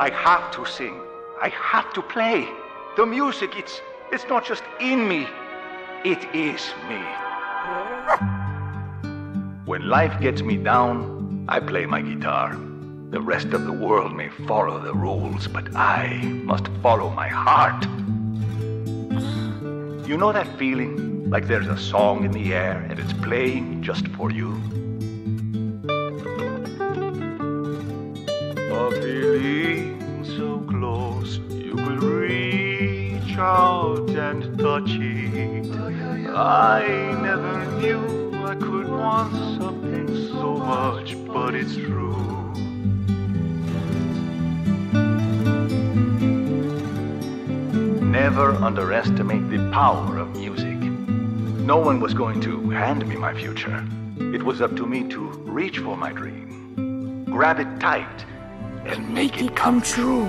I have to sing. I have to play. The music, it's it's not just in me. It is me. When life gets me down, I play my guitar. The rest of the world may follow the rules, but I must follow my heart. You know that feeling? Like there's a song in the air and it's playing just for you? Feeling so close, you could reach out and touch it. I never knew I could want something so much, but it's true. Never underestimate the power of music. No one was going to hand me my future. It was up to me to reach for my dream, grab it tight, and make, it come true.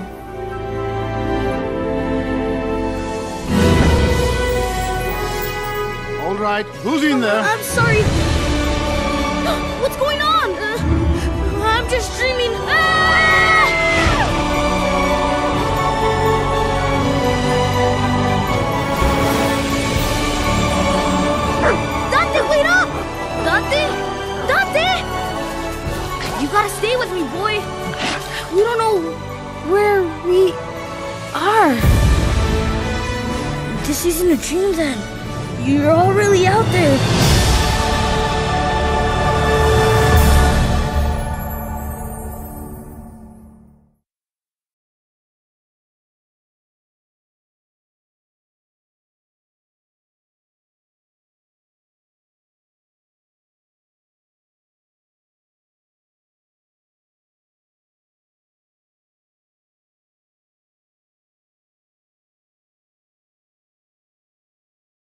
All right, who's in there? I'm sorry. What's going on? Uh, I'm just dreaming. Ah! Dante, wait up! Dante? Dante! You gotta stay with me, boy. We don't know where we are. This isn't a dream then. You're all really out there.